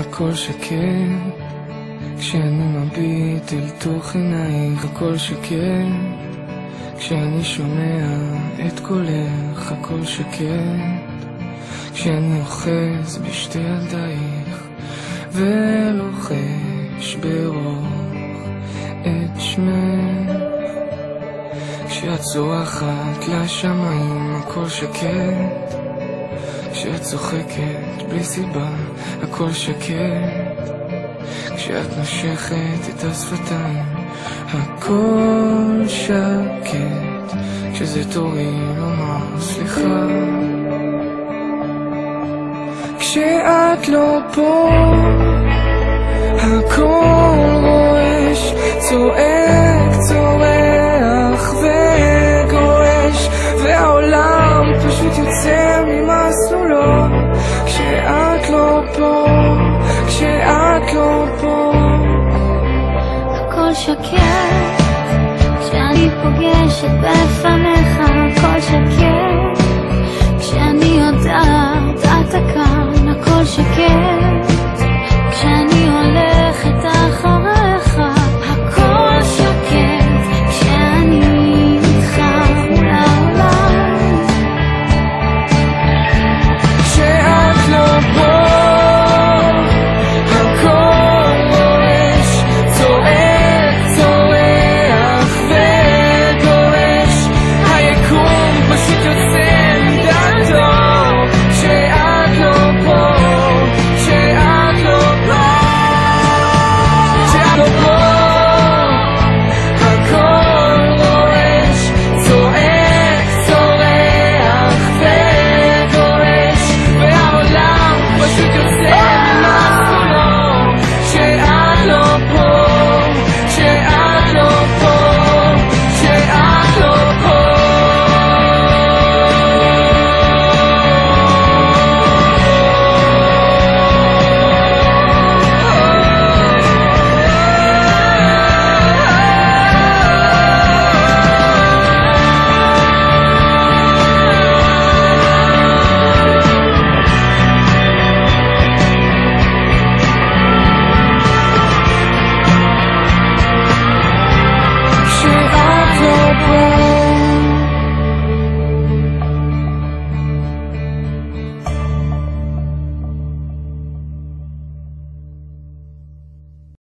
הכל שקט כשאני מביט אל תוך עינייך הכל שקט כשאני שומע את קולך הכל שקט כשאני אוחז בשתי ידייך ולוחש ברוך את שמך. כשאת צורחת לשמיים הכל שקט כשאת צוחקת בלי סיבה הכל שקט כשאת נושכת את השפתיים הכל שקט. כשזה תורי לומר סליחה. כשאת לא פה פה כשאת לא פה. הכל שקט כשאני פוגשת בפניך הכל שקט. כשאני יודעת אתה כאן הכל שקט